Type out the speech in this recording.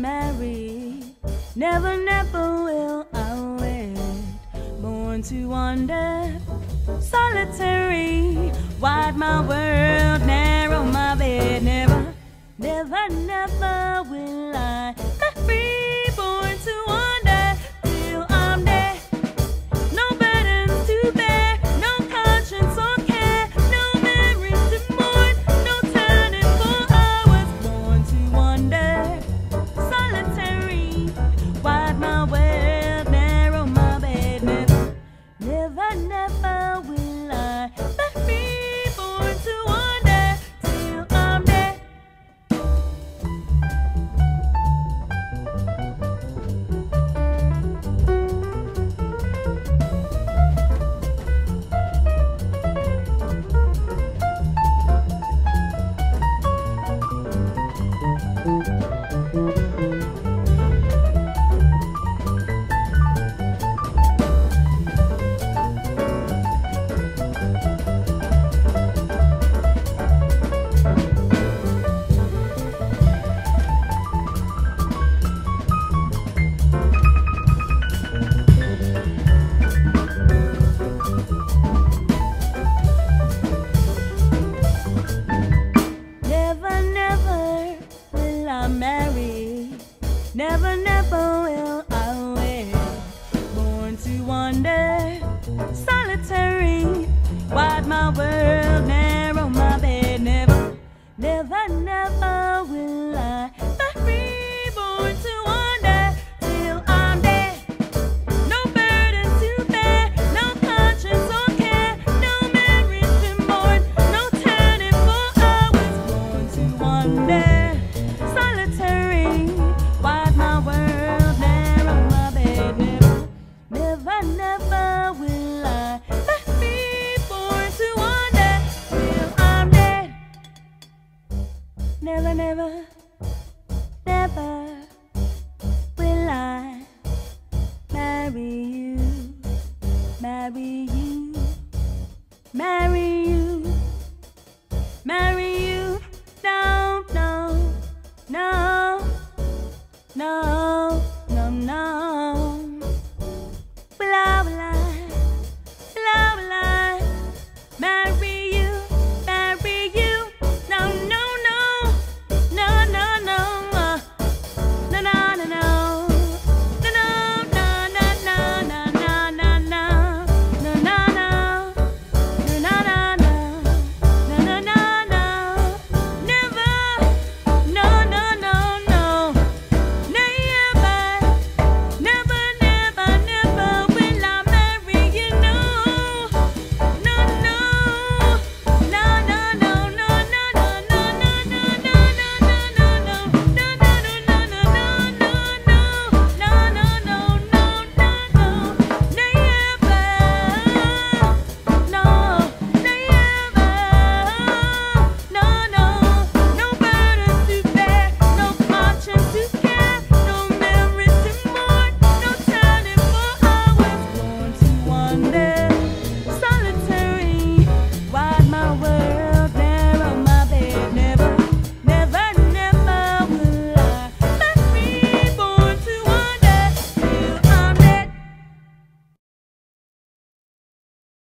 marry. Never, never will I wed. Born to wander, solitary. Wide my world, narrow my bed. Never, never, never. will, I will. Born to wander, solitary, wide my world now. Never, never, never will I marry you, marry you, marry you, marry you. No, no, no, no.